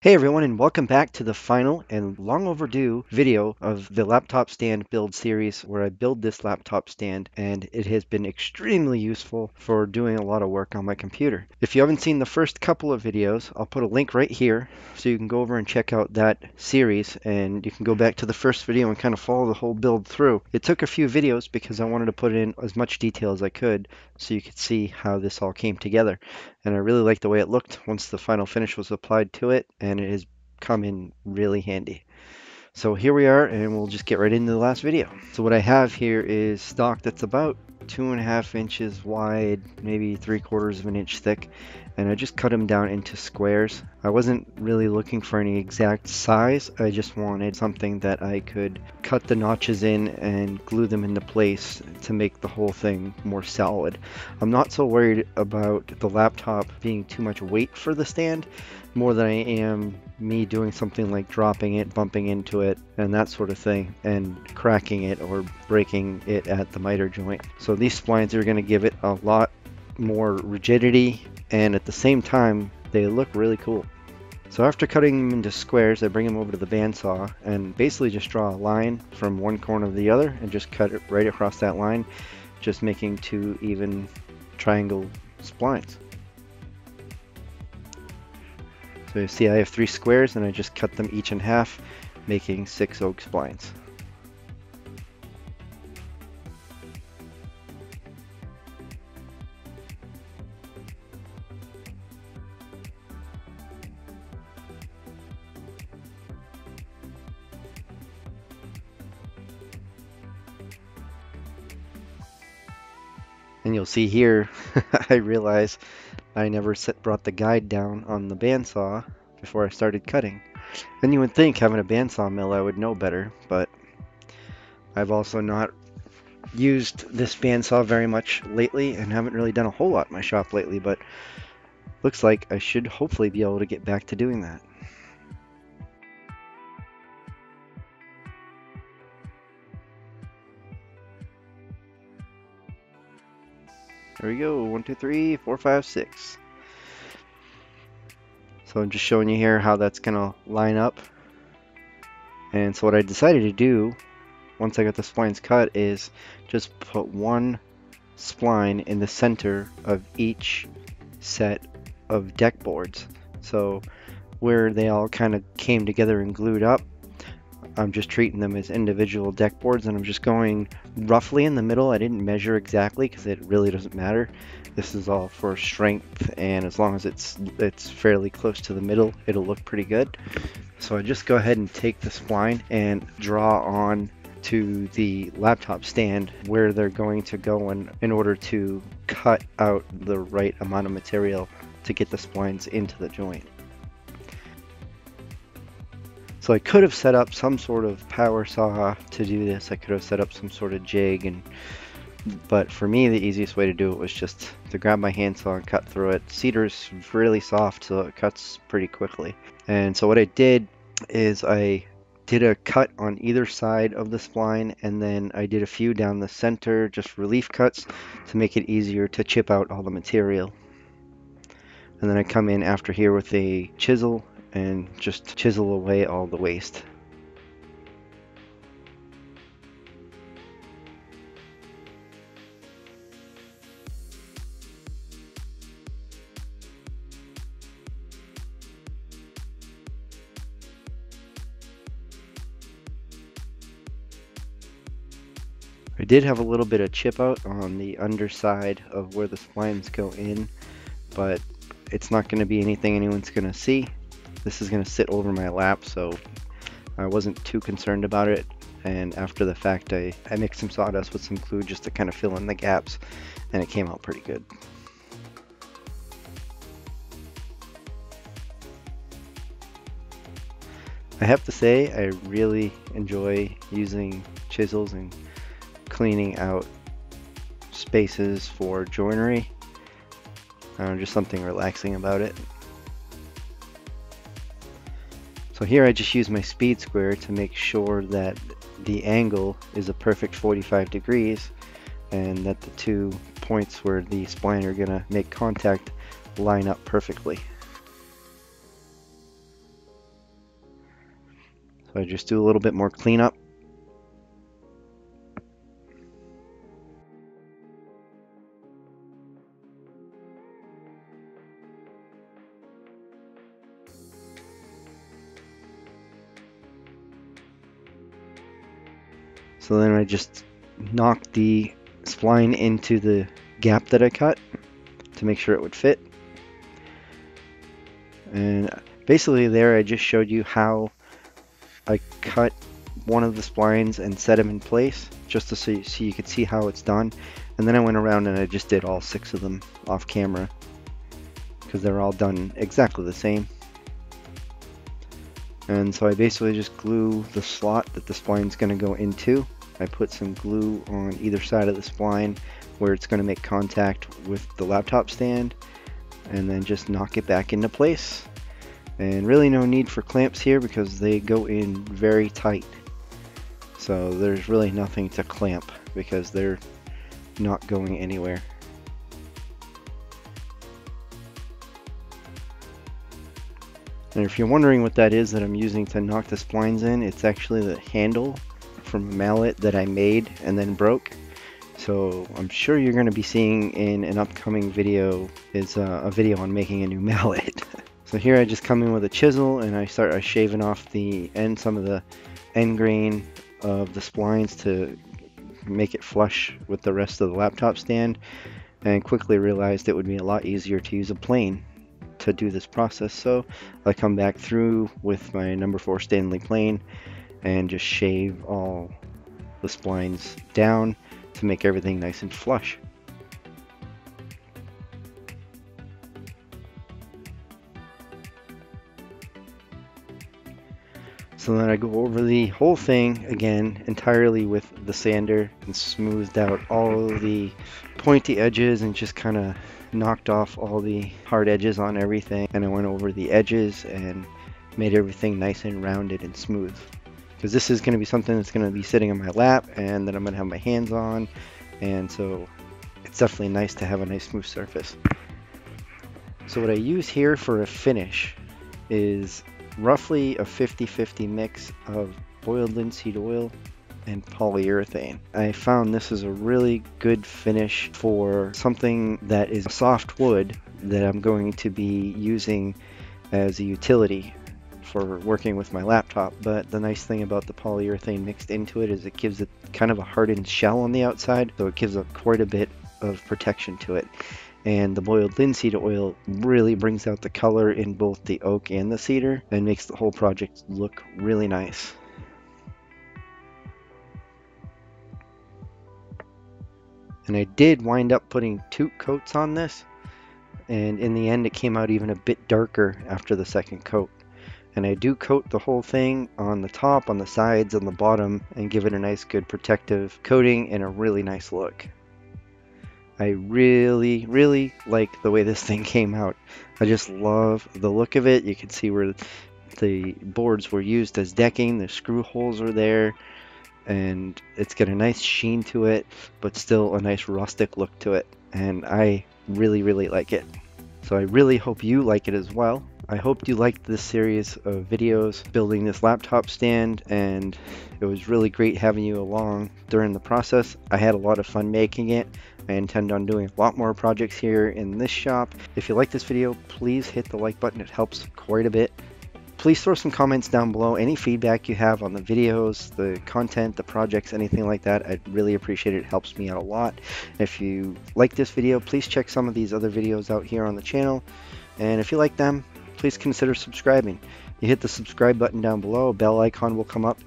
Hey everyone and welcome back to the final and long overdue video of the laptop stand build series where I build this laptop stand and it has been extremely useful for doing a lot of work on my computer. If you haven't seen the first couple of videos, I'll put a link right here so you can go over and check out that series and you can go back to the first video and kind of follow the whole build through. It took a few videos because I wanted to put in as much detail as I could so you could see how this all came together and I really liked the way it looked once the final finish was applied to it and it has come in really handy. So here we are and we'll just get right into the last video. So what I have here is stock that's about two and a half inches wide, maybe three quarters of an inch thick, and I just cut them down into squares. I wasn't really looking for any exact size, I just wanted something that I could cut the notches in and glue them into place to make the whole thing more solid. I'm not so worried about the laptop being too much weight for the stand, more than I am me doing something like dropping it, bumping into it, and that sort of thing, and cracking it or breaking it at the miter joint. So these splines are going to give it a lot more rigidity and at the same time they look really cool. So after cutting them into squares, I bring them over to the bandsaw and basically just draw a line from one corner to the other and just cut it right across that line, just making two even triangle splines. So you see I have three squares and I just cut them each in half, making six oak splines. And you'll see here, I realize I never set, brought the guide down on the bandsaw before I started cutting. And you would think having a bandsaw mill I would know better, but I've also not used this bandsaw very much lately and haven't really done a whole lot in my shop lately, but looks like I should hopefully be able to get back to doing that. There we go, one, two, three, four, five, six. So I'm just showing you here how that's gonna line up. And so what I decided to do, once I got the splines cut, is just put one spline in the center of each set of deck boards. So where they all kind of came together and glued up, I'm just treating them as individual deck boards and I'm just going roughly in the middle. I didn't measure exactly because it really doesn't matter. This is all for strength and as long as it's it's fairly close to the middle, it'll look pretty good. So I just go ahead and take the spline and draw on to the laptop stand where they're going to go in, in order to cut out the right amount of material to get the splines into the joint. So I could have set up some sort of power saw to do this. I could have set up some sort of jig and but for me the easiest way to do it was just to grab my handsaw and cut through it. Cedar's really soft so it cuts pretty quickly. And so what I did is I did a cut on either side of the spline and then I did a few down the center, just relief cuts to make it easier to chip out all the material. And then I come in after here with a chisel and just chisel away all the waste. I did have a little bit of chip out on the underside of where the splines go in, but it's not going to be anything anyone's going to see. This is going to sit over my lap, so I wasn't too concerned about it. And after the fact, I, I mixed some sawdust with some glue just to kind of fill in the gaps, and it came out pretty good. I have to say, I really enjoy using chisels and cleaning out spaces for joinery. Uh, just something relaxing about it. So here I just use my speed square to make sure that the angle is a perfect 45 degrees and that the two points where the spline are going to make contact line up perfectly. So I just do a little bit more cleanup So then I just knocked the spline into the gap that I cut to make sure it would fit. And basically there I just showed you how I cut one of the splines and set them in place just to see so you could see how it's done. And then I went around and I just did all six of them off camera because they're all done exactly the same. And so I basically just glue the slot that the spline's going to go into. I put some glue on either side of the spline where it's going to make contact with the laptop stand and then just knock it back into place. And really no need for clamps here because they go in very tight. So there's really nothing to clamp because they're not going anywhere. And if you're wondering what that is that I'm using to knock the splines in, it's actually the handle from a mallet that I made and then broke. So I'm sure you're going to be seeing in an upcoming video is uh, a video on making a new mallet. so here I just come in with a chisel and I start uh, shaving off the end, some of the end grain of the splines to make it flush with the rest of the laptop stand and quickly realized it would be a lot easier to use a plane to do this process. So I come back through with my number four Stanley plane and just shave all the splines down to make everything nice and flush. So then I go over the whole thing again entirely with the sander and smoothed out all the pointy edges and just kind of knocked off all the hard edges on everything and I went over the edges and made everything nice and rounded and smooth because this is going to be something that's going to be sitting on my lap and that I'm going to have my hands on and so it's definitely nice to have a nice smooth surface. So what I use here for a finish is roughly a 50-50 mix of boiled linseed oil and polyurethane. I found this is a really good finish for something that is soft wood that I'm going to be using as a utility for working with my laptop, but the nice thing about the polyurethane mixed into it is it gives it kind of a hardened shell on the outside, so it gives a quite a bit of protection to it. And the boiled linseed oil really brings out the color in both the oak and the cedar and makes the whole project look really nice. And I did wind up putting two coats on this, and in the end it came out even a bit darker after the second coat and I do coat the whole thing on the top, on the sides, on the bottom, and give it a nice good protective coating and a really nice look. I really, really like the way this thing came out. I just love the look of it. You can see where the boards were used as decking, the screw holes are there, and it's got a nice sheen to it, but still a nice rustic look to it. And I really, really like it. So I really hope you like it as well. I hope you liked this series of videos building this laptop stand and it was really great having you along during the process. I had a lot of fun making it. I intend on doing a lot more projects here in this shop. If you like this video, please hit the like button. It helps quite a bit. Please throw some comments down below. Any feedback you have on the videos, the content, the projects, anything like that, I'd really appreciate it. It helps me out a lot. If you like this video, please check some of these other videos out here on the channel. And if you like them, please consider subscribing. You hit the subscribe button down below, bell icon will come up,